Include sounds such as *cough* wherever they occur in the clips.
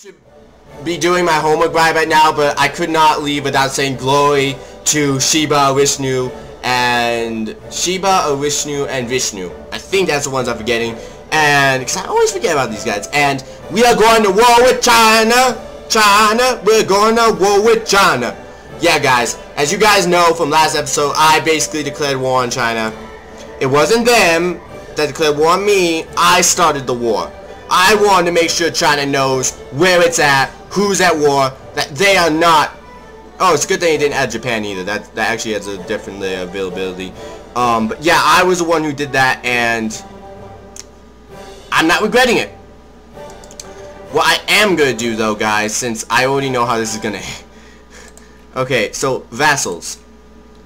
should be doing my homework right right now, but I could not leave without saying glory to Shiva, Vishnu, and Shiva, Vishnu, and Vishnu. I think that's the ones I'm forgetting. And, because I always forget about these guys. And we are going to war with China. China. We're going to war with China. Yeah, guys. As you guys know from last episode, I basically declared war on China. It wasn't them that declared war on me. I started the war. I want to make sure China knows where it's at, who's at war, that they are not... Oh, it's a good thing he didn't add Japan either. That, that actually has a different availability. Um, but yeah, I was the one who did that, and I'm not regretting it. What I am going to do, though, guys, since I already know how this is going *laughs* to... okay, so, vassals.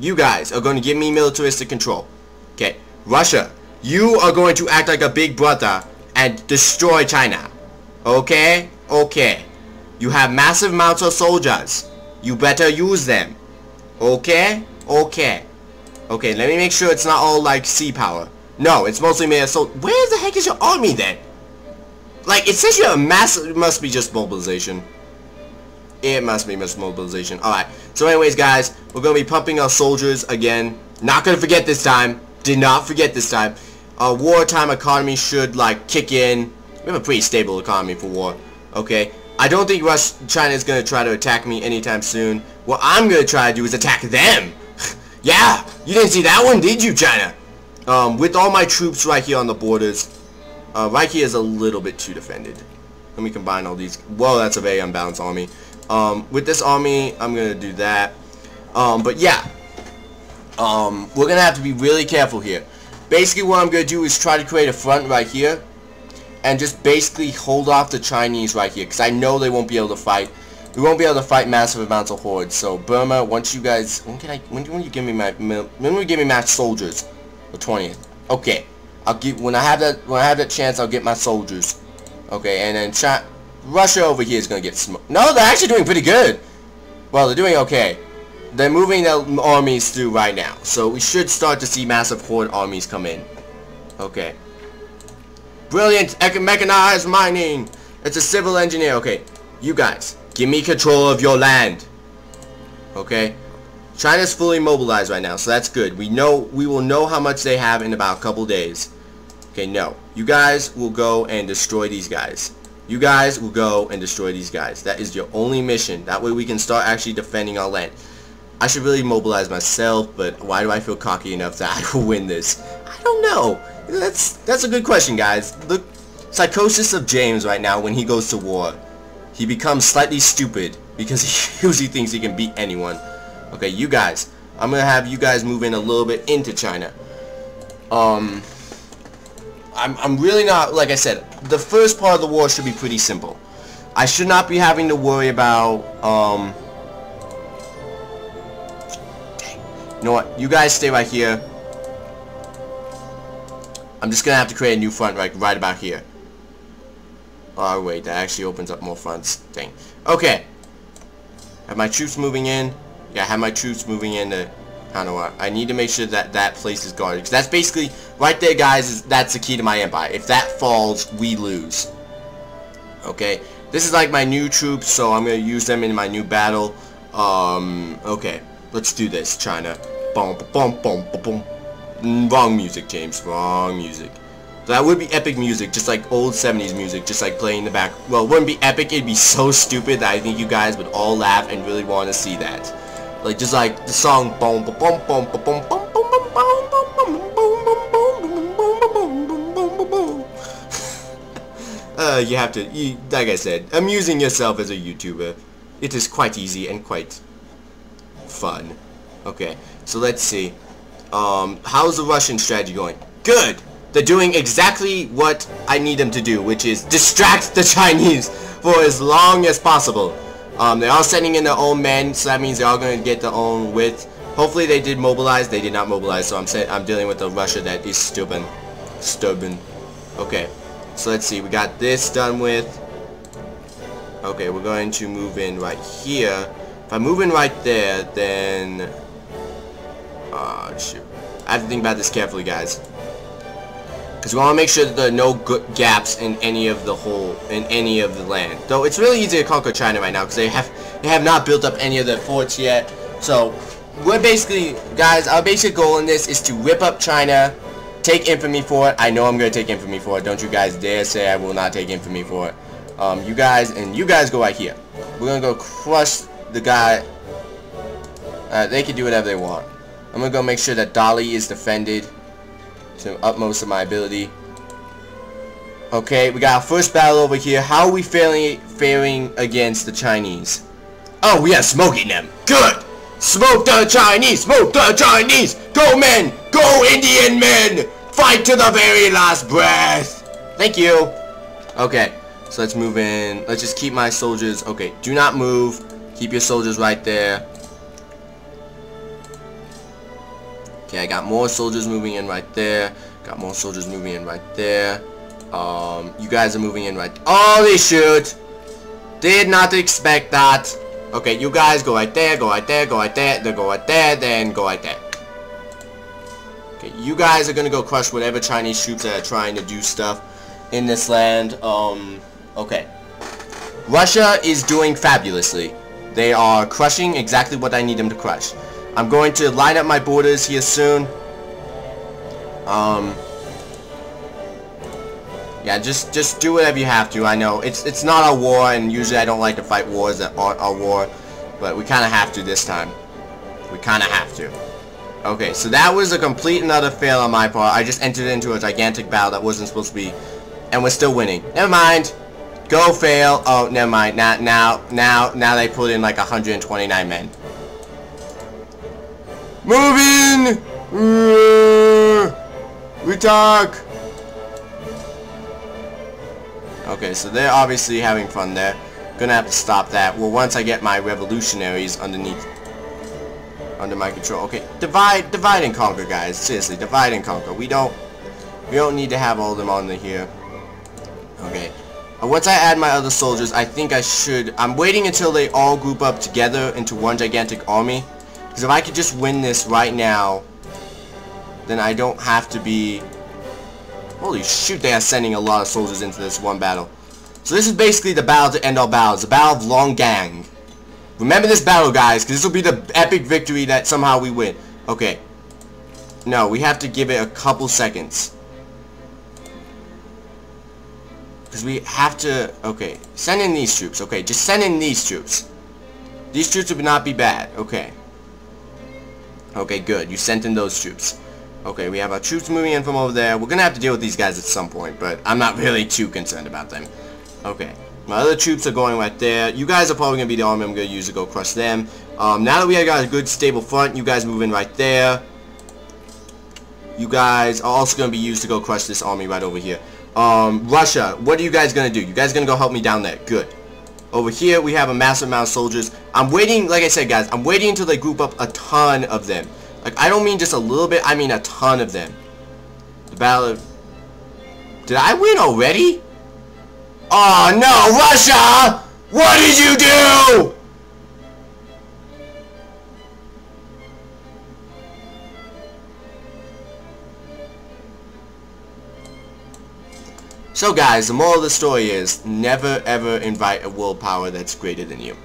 You guys are going to give me militaristic control. Okay, Russia, you are going to act like a big brother and destroy China. Okay? Okay. You have massive amounts of soldiers. You better use them. Okay? Okay. Okay, let me make sure it's not all like sea power. No, it's mostly made of sol- Where the heck is your army then? Like, it says you have a massive- It must be just mobilization. It must be just mobilization. Alright, so anyways guys, we're gonna be pumping our soldiers again. Not gonna forget this time. Did not forget this time uh, wartime economy should like kick in. We have a pretty stable economy for war. Okay. I don't think Russia, China is going to try to attack me anytime soon. What I'm going to try to do is attack them. *laughs* yeah, you didn't see that one, did you, China? Um, with all my troops right here on the borders, uh, right here is a little bit too defended. Let me combine all these. Whoa, that's a very unbalanced army. Um, with this army, I'm going to do that. Um, but yeah, um, we're going to have to be really careful here. Basically what I'm going to do is try to create a front right here. And just basically hold off the Chinese right here. Because I know they won't be able to fight. We won't be able to fight massive amounts of hordes. So Burma, once you guys... When can I... When, when you give me my... When will you give me my soldiers? The 20th. Okay. I'll get... When I have that... When I have that chance, I'll get my soldiers. Okay. And then China... Russia over here is going to get smoked. No, they're actually doing pretty good. Well, they're doing okay. They're moving their armies through right now. So we should start to see massive horde armies come in. Okay. Brilliant mechanized mining. It's a civil engineer. Okay. You guys, give me control of your land. Okay. China's fully mobilized right now, so that's good. We know we will know how much they have in about a couple days. Okay, no. You guys will go and destroy these guys. You guys will go and destroy these guys. That is your only mission. That way we can start actually defending our land. I should really mobilize myself, but why do I feel cocky enough that I will win this? I don't know. That's that's a good question, guys. The psychosis of James right now when he goes to war. He becomes slightly stupid because *laughs* he usually thinks he can beat anyone. Okay, you guys. I'm going to have you guys move in a little bit into China. Um, I'm, I'm really not, like I said, the first part of the war should be pretty simple. I should not be having to worry about, um, You know what? You guys stay right here. I'm just gonna have to create a new front right, right about here. Oh, wait, that actually opens up more fronts. Dang. Okay. Have my troops moving in. Yeah, have my troops moving in to... What. I need to make sure that that place is guarded. Because that's basically... Right there, guys, is that's the key to my empire. If that falls, we lose. Okay. This is like my new troops, so I'm going to use them in my new battle. Um, okay. Let's do this, China. Boom, boom, boom, boom, boom. Wrong music, James. Wrong music. That would be epic music, just like old 70s music, just like playing in the back. Well, it wouldn't be epic, it'd be so stupid that I think you guys would all laugh and really want to see that. Like, just like the song boom, boom, boom, boom, boom, boom, boom, boom, boom, boom, boom, boom, boom, Uh, you have to, you, like I said, amusing yourself as a YouTuber. It is quite easy and quite fun. Okay, so let's see. Um, how's the Russian strategy going? Good! They're doing exactly what I need them to do, which is distract the *laughs* Chinese for as long as possible. Um, they're all sending in their own men, so that means they're all going to get their own width. Hopefully they did mobilize. They did not mobilize, so I'm saying I'm dealing with a Russia that is stubborn. Stubborn. Okay, so let's see. We got this done with. Okay, we're going to move in right here. If I move in right there, then... Uh, shoot. I have to think about this carefully, guys. Because we want to make sure that there are no gaps in any of the whole, in any of the land. Though it's really easy to conquer China right now because they have, they have not built up any of the forts yet. So, we're basically, guys, our basic goal in this is to rip up China, take infamy for it. I know I'm going to take infamy for it. Don't you guys dare say I will not take infamy for it. Um, you guys, and you guys go right here. We're going to go crush the guy. Uh, they can do whatever they want. I'm to go make sure that Delhi is defended to the utmost of my ability. Okay, we got our first battle over here. How are we failing, faring against the Chinese? Oh, we are smoking them. Good! Smoke the Chinese! Smoke the Chinese! Go men! Go Indian men! Fight to the very last breath! Thank you! Okay, so let's move in. Let's just keep my soldiers. Okay, do not move. Keep your soldiers right there. Okay, I got more soldiers moving in right there. Got more soldiers moving in right there. Um, you guys are moving in right. They shoot! Did not expect that. Okay, you guys go right there, go right there, go right there, then go right there, then go right there. Okay, you guys are gonna go crush whatever Chinese troops that are trying to do stuff in this land. Um, okay. Russia is doing fabulously. They are crushing exactly what I need them to crush. I'm going to line up my borders here soon. Um, yeah, just just do whatever you have to. I know it's it's not a war, and usually I don't like to fight wars that aren't a war, but we kind of have to this time. We kind of have to. Okay, so that was a complete and utter fail on my part. I just entered into a gigantic battle that wasn't supposed to be, and we're still winning. Never mind. Go fail. Oh, never mind. Now, now, now, now they put in like 129 men. Moving! Uh, we talk! Okay, so they're obviously having fun there. Gonna have to stop that. Well, once I get my revolutionaries underneath, under my control. Okay, divide, divide and conquer, guys. Seriously, divide and conquer. We don't, we don't need to have all of them on the here. Okay. Once I add my other soldiers, I think I should... I'm waiting until they all group up together into one gigantic army. Because if I could just win this right now, then I don't have to be... Holy shoot, they are sending a lot of soldiers into this one battle. So this is basically the battle to end all battles, the battle of Long Gang. Remember this battle, guys, because this will be the epic victory that somehow we win. Okay. No, we have to give it a couple seconds. Because we have to... Okay, send in these troops. Okay, just send in these troops. These troops would not be bad. Okay. Okay, good. You sent in those troops. Okay, we have our troops moving in from over there. We're gonna have to deal with these guys at some point, but I'm not *laughs* really too concerned about them. Okay. My other troops are going right there. You guys are probably gonna be the army I'm gonna use to go crush them. Um, now that we have got a good stable front, you guys move in right there. You guys are also gonna be used to go crush this army right over here. Um, Russia, what are you guys gonna do? You guys gonna go help me down there? Good. Over here, we have a massive amount of soldiers. I'm waiting, like I said, guys, I'm waiting until they group up a ton of them. Like, I don't mean just a little bit, I mean a ton of them. The battle of... Did I win already? Oh, no, Russia! What did you do? So guys, the moral of the story is, never ever invite a world power that's greater than you.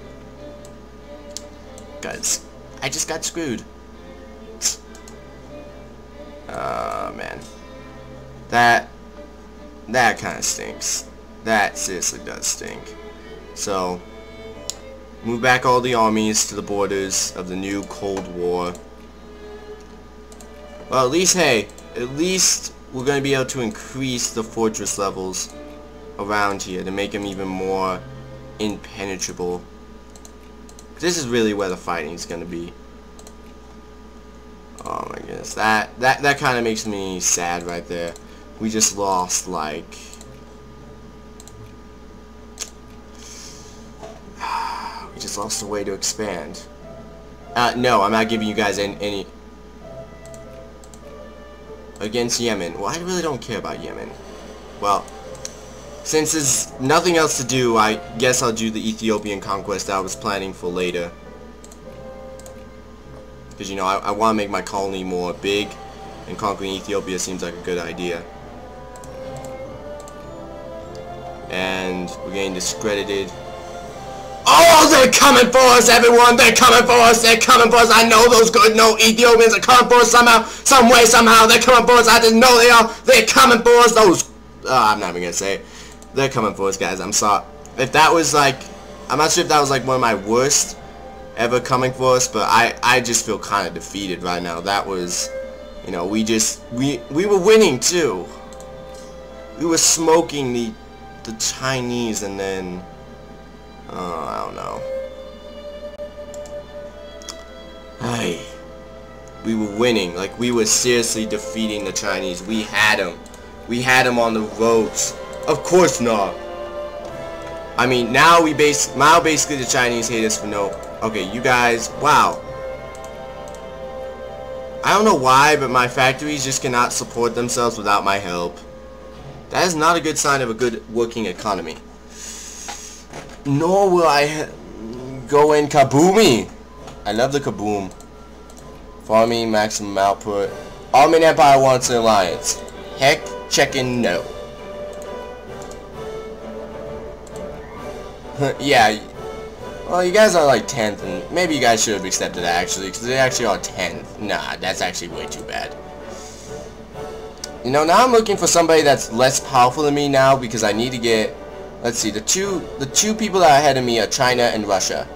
Guys, I just got screwed. Oh man. That, that kind of stinks. That seriously does stink. So, move back all the armies to the borders of the new Cold War. Well, at least, hey, at least we're going to be able to increase the fortress levels around here to make them even more impenetrable. This is really where the fighting is going to be. Oh my goodness, that that that kind of makes me sad right there. We just lost like *sighs* we just lost a way to expand. Uh, no, I'm not giving you guys any, any against Yemen. Well, I really don't care about Yemen. Well, since there's nothing else to do, I guess I'll do the Ethiopian conquest I was planning for later. Because, you know, I, I want to make my colony more big, and conquering Ethiopia seems like a good idea. And we're getting discredited. Oh, they're coming for us, everyone! They're coming for us! They're coming for us! I know those good, no Ethiopians are coming for us somehow, some way, somehow. They're coming for us. I just know they are. They're coming for us. Those, uh, I'm not even gonna say it. They're coming for us, guys. I'm sorry. If that was like, I'm not sure if that was like one of my worst ever coming for us, but I, I just feel kind of defeated right now. That was, you know, we just, we, we were winning too. We were smoking the, the Chinese and then, Oh, I don't know. Hey. We were winning. Like, we were seriously defeating the Chinese. We had them. We had them on the ropes. Of course not. I mean, now we base now basically the Chinese hate us for no. Okay, you guys, wow. I don't know why, but my factories just cannot support themselves without my help. That is not a good sign of a good working economy nor will I go in kaboomy. I love the kaboom. Farming, maximum output. Ottoman Empire wants an alliance. Heck, checking no. *laughs* yeah, well, you guys are like 10th, and maybe you guys should have accepted that actually, because they actually are 10th. Nah, that's actually way too bad. You know, now I'm looking for somebody that's less powerful than me now, because I need to get Let's see, the two the two people that are ahead of me are China and Russia.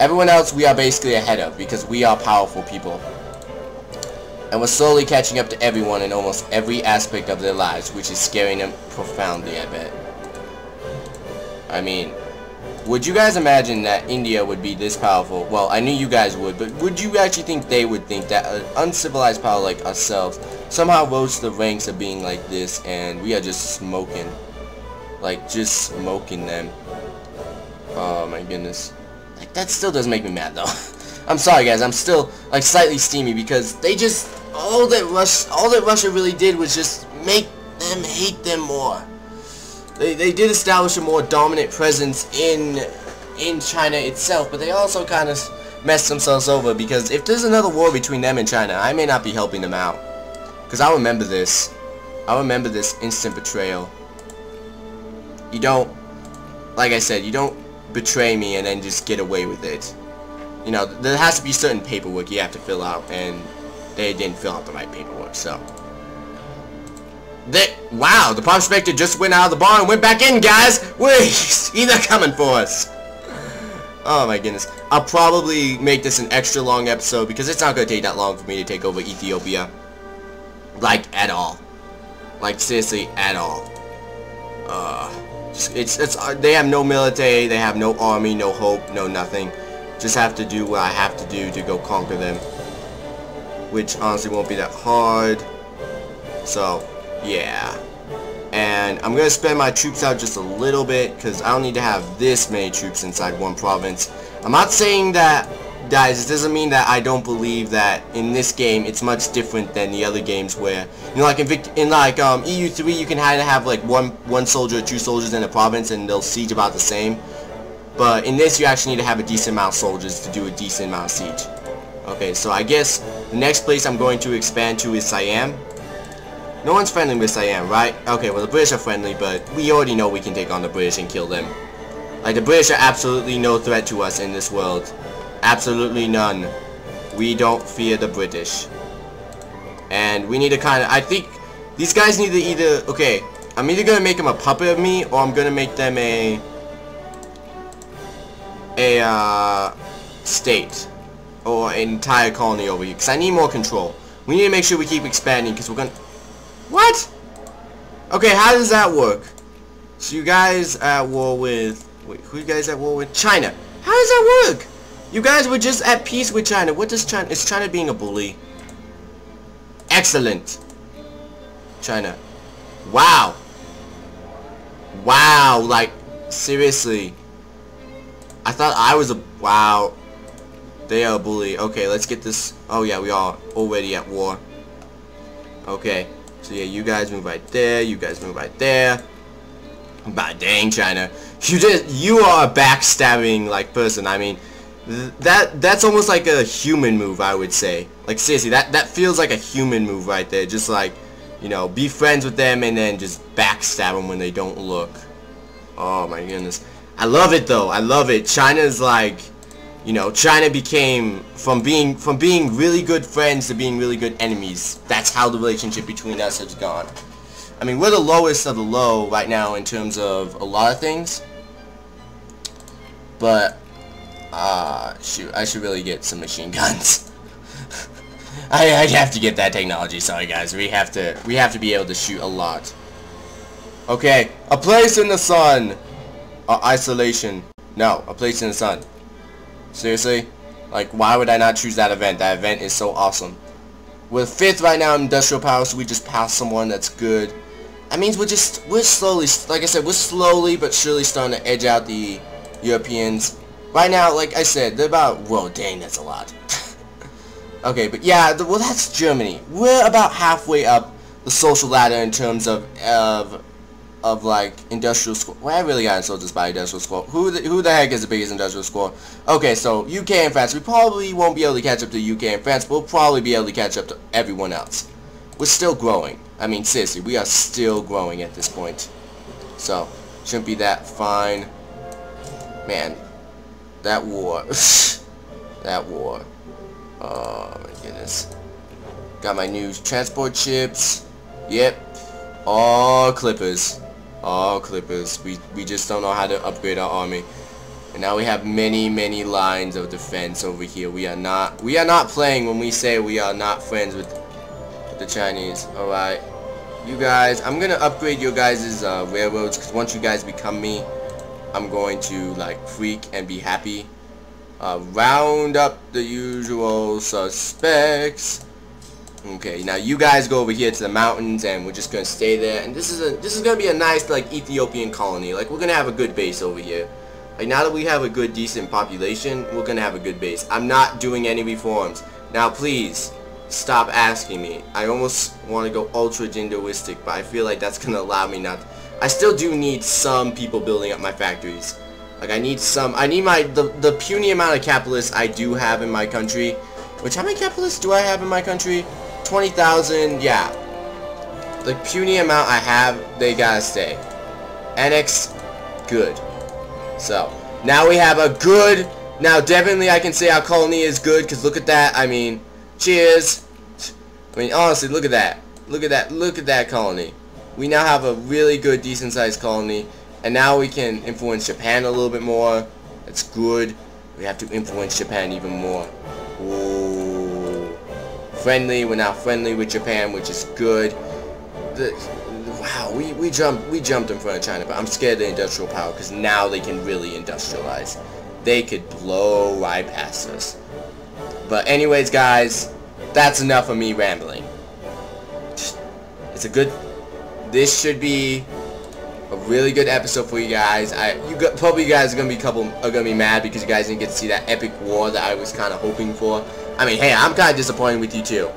Everyone else we are basically ahead of because we are powerful people. And we're slowly catching up to everyone in almost every aspect of their lives, which is scaring them profoundly, I bet. I mean, would you guys imagine that India would be this powerful? Well, I knew you guys would, but would you actually think they would think that an uncivilized power like ourselves somehow rose to the ranks of being like this and we are just smoking? like just smoking them. Oh my goodness. Like that still doesn't make me mad though. *laughs* I'm sorry guys, I'm still like slightly steamy because they just all that Russia all that Russia really did was just make them hate them more. They they did establish a more dominant presence in in China itself, but they also kind of messed themselves over because if there's another war between them and China, I may not be helping them out. Because I remember this. I remember this instant betrayal you don't, like I said, you don't betray me and then just get away with it. You know, there has to be certain paperwork you have to fill out, and they didn't fill out the right paperwork, so. They, wow, the prospector just went out of the bar and went back in, guys! Wait, *laughs* he's coming for us! Oh my goodness. I'll probably make this an extra long episode because it's not going to take that long for me to take over Ethiopia. Like, at all. Like, seriously, at all. Uh... It's, it's, uh, they have no military, they have no army, no hope, no nothing. Just have to do what I have to do to go conquer them. Which honestly won't be that hard. So, yeah. And I'm going to spend my troops out just a little bit because I don't need to have this many troops inside one province. I'm not saying that guys, it doesn't mean that I don't believe that in this game it's much different than the other games where, you know, like in, Vict in like um, EU3 you can have, have like one one soldier or two soldiers in a province and they'll siege about the same. But in this you actually need to have a decent amount of soldiers to do a decent amount of siege. Okay, so I guess the next place I'm going to expand to is Siam. No one's friendly with Siam, right? Okay, well the British are friendly, but we already know we can take on the British and kill them. Like, the British are absolutely no threat to us in this world. Absolutely none. We don't fear the British. And we need to kind of, I think, these guys need to either, okay, I'm either going to make them a puppet of me, or I'm going to make them a, a, uh, state. Or an entire colony over here, because I need more control. We need to make sure we keep expanding, because we're going to, what? Okay, how does that work? So you guys at war with, wait, who you guys at war with? China. How does that work? You guys were just at peace with China. What does China... Is China being a bully? Excellent. China. Wow. Wow. Like, seriously. I thought I was a... Wow. They are a bully. Okay, let's get this... Oh, yeah, we are already at war. Okay. So, yeah, you guys move right there. You guys move right there. But dang, China. You just... You are a backstabbing, like, person. I mean... That that's almost like a human move, I would say. Like seriously, that that feels like a human move right there. Just like, you know, be friends with them and then just backstab them when they don't look. Oh my goodness. I love it though. I love it. China's like, you know, China became from being from being really good friends to being really good enemies. That's how the relationship between us has gone. I mean, we're the lowest of the low right now in terms of a lot of things. But, uh, shoot, I should really get some machine guns. *laughs* I, I have to get that technology. Sorry, guys. We have to we have to be able to shoot a lot. Okay, a place in the sun. Uh, isolation. No, a place in the sun. Seriously? Like, why would I not choose that event? That event is so awesome. We're fifth right now in industrial power, so we just passed someone that's good. That means we're just, we're slowly, like I said, we're slowly but surely starting to edge out the Europeans. Right now, like I said, they're about, whoa, dang, that's a lot. *laughs* okay, but yeah, the, well, that's Germany. We're about halfway up the social ladder in terms of, of of like industrial school. Well, I really got insulted by industrial school. Who the, who the heck is the biggest industrial school? Okay, so UK and France. We probably won't be able to catch up to UK and France, but we'll probably be able to catch up to everyone else. We're still growing. I mean, seriously, we are still growing at this point. So, shouldn't be that fine. Man, that war. *laughs* that war. Oh, my goodness. Got my new transport ships. Yep. All clippers. All clippers. We, we just don't know how to upgrade our army. And now we have many, many lines of defense over here. We are not we are not playing when we say we are not friends with, the Chinese. Alright. You guys, I'm gonna upgrade your guys' uh, railroads because once you guys become me, I'm going to like freak and be happy. Uh, round up the usual suspects. Okay, now you guys go over here to the mountains and we're just gonna stay there. And this is a this is gonna be a nice like Ethiopian colony. Like we're gonna have a good base over here. Like now that we have a good decent population, we're gonna have a good base. I'm not doing any reforms. Now please stop asking me. I almost want to go ultra jingoistic, but I feel like that's gonna allow me not. I still do need some people building up my factories. Like I need some. I need my the the puny amount of capitalists I do have in my country. Which how many capitalists do I have in my country? 20,000, yeah. The puny amount I have, they gotta stay. Annex, good. So, now we have a good, now definitely I can say our colony is good, because look at that, I mean, cheers. I mean, honestly, look at that. Look at that, look at that colony. We now have a really good, decent sized colony, and now we can influence Japan a little bit more. That's good. We have to influence Japan even more. Ooh friendly. We're now friendly with Japan, which is good. The, wow, we, we jumped we jumped in front of China, but I'm scared of the industrial power because now they can really industrialize. They could blow right past us. But anyways, guys, that's enough of me rambling. It's a good. This should be a really good episode for you guys. I you got, probably you guys are gonna be couple are gonna be mad because you guys didn't get to see that epic war that I was kind of hoping for. I mean, hey, I'm kind of disappointed with you too.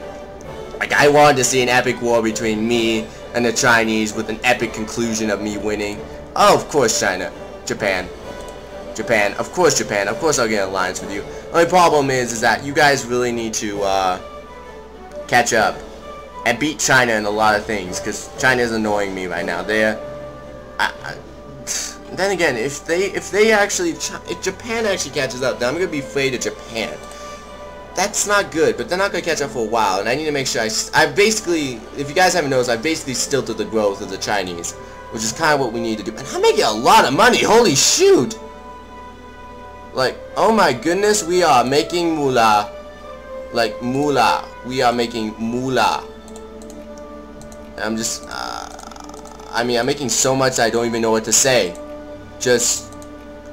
Like, I wanted to see an epic war between me and the Chinese with an epic conclusion of me winning. Oh, of course, China. Japan. Japan. Of course, Japan. Of course I'll get an alliance with you. Only problem is, is that you guys really need to, uh, catch up and beat China in a lot of things, because China is annoying me right now. They're, I, I, *sighs* then again, if they, if they actually, if Japan actually catches up, then I'm gonna be afraid of Japan that's not good, but they're not to catch up for a while, and I need to make sure I, I basically, if you guys haven't noticed, I basically stilted the growth of the Chinese, which is kind of what we need to do, and I'm making a lot of money, holy shoot! Like, oh my goodness, we are making moolah, like moolah, we are making moolah. I'm just, uh, I mean, I'm making so much I don't even know what to say. Just,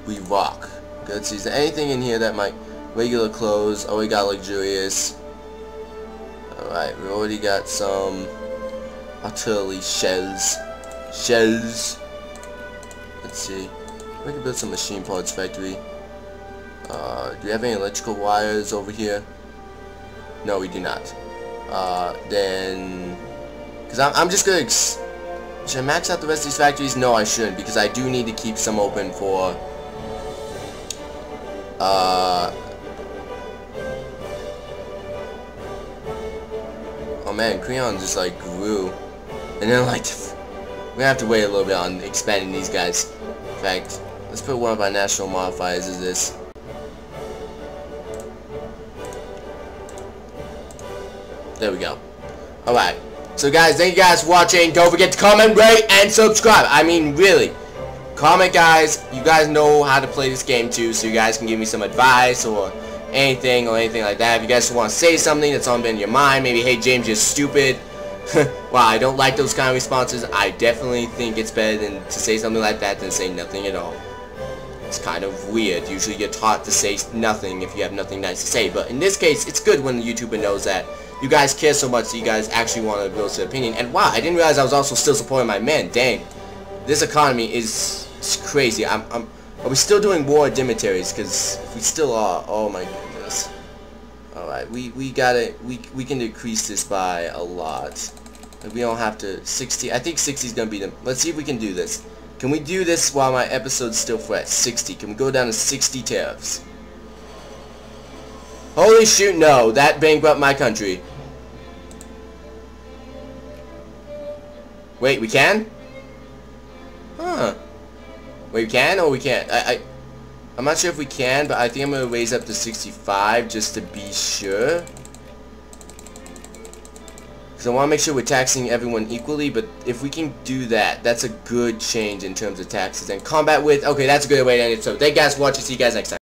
we rock. Good, there anything in here that might... Regular clothes. Oh, we got luxurious. Alright, we already got some artillery shells. Shells. Let's see. We can build some machine parts factory. Uh, do we have any electrical wires over here? No, we do not. Uh, then... Because I'm, I'm just going to... Should I max out the rest of these factories? No, I shouldn't, because I do need to keep some open for... Uh, oh man, Creon just like grew. And then like, *laughs* we're have to wait a little bit on expanding these guys. In fact, let's put one of our national modifiers as this. There we go. Alright. So guys, thank you guys for watching. Don't forget to comment, rate, and subscribe. I mean, really. Comment, guys. You guys know how to play this game, too, so you guys can give me some advice or anything or anything like that. If you guys want to say something that's on been in your mind, maybe, hey, James, you're stupid. *laughs* wow, I don't like those kind of responses. I definitely think it's better than to say something like that than say nothing at all. It's kind of weird. Usually you're taught to say nothing if you have nothing nice to say. But in this case, it's good when the YouTuber knows that you guys care so much that you guys actually want to voice their opinion. And wow, I didn't realize I was also still supporting my men. Dang. This economy is crazy. I'm, I'm, are we still doing war dignitaries? Because we still are. Oh my goodness. Alright, we, we gotta, we, we can decrease this by a lot. we don't have to, 60, I think 60 is gonna be the, let's see if we can do this. Can we do this while my episode's still fresh? 60. Can we go down to 60 tariffs? Holy shoot, no. That bankrupt my country. Wait, we can? Huh. Wait, we can or we can't? I, I, I'm not sure if we can, but I think I'm going to raise up to 65 just to be sure. Because I want to make sure we're taxing everyone equally, but if we can do that, that's a good change in terms of taxes. And combat with, okay, that's a good way to end it. So thank you guys for watching. See you guys next time.